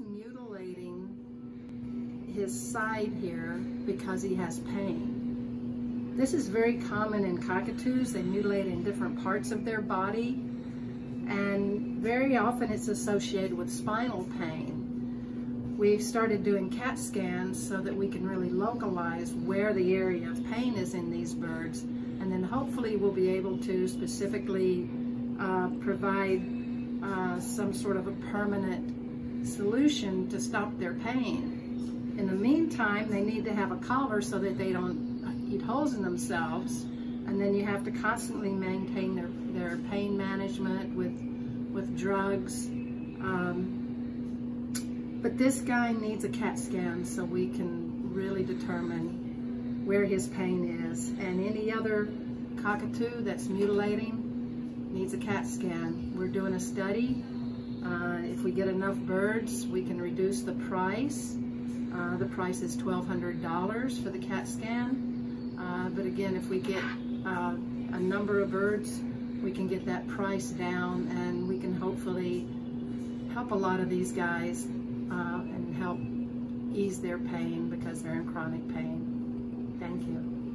Mutilating his side here because he has pain. This is very common in cockatoos. They mutilate in different parts of their body and very often it's associated with spinal pain. We've started doing CAT scans so that we can really localize where the area of pain is in these birds and then hopefully we'll be able to specifically uh, provide uh, some sort of a permanent solution to stop their pain. In the meantime, they need to have a collar so that they don't eat holes in themselves. And then you have to constantly maintain their, their pain management with, with drugs. Um, but this guy needs a CAT scan so we can really determine where his pain is. And any other cockatoo that's mutilating, needs a CAT scan. We're doing a study. Uh, if we get enough birds, we can reduce the price. Uh, the price is $1,200 for the CAT scan. Uh, but again, if we get uh, a number of birds, we can get that price down and we can hopefully help a lot of these guys uh, and help ease their pain because they're in chronic pain. Thank you.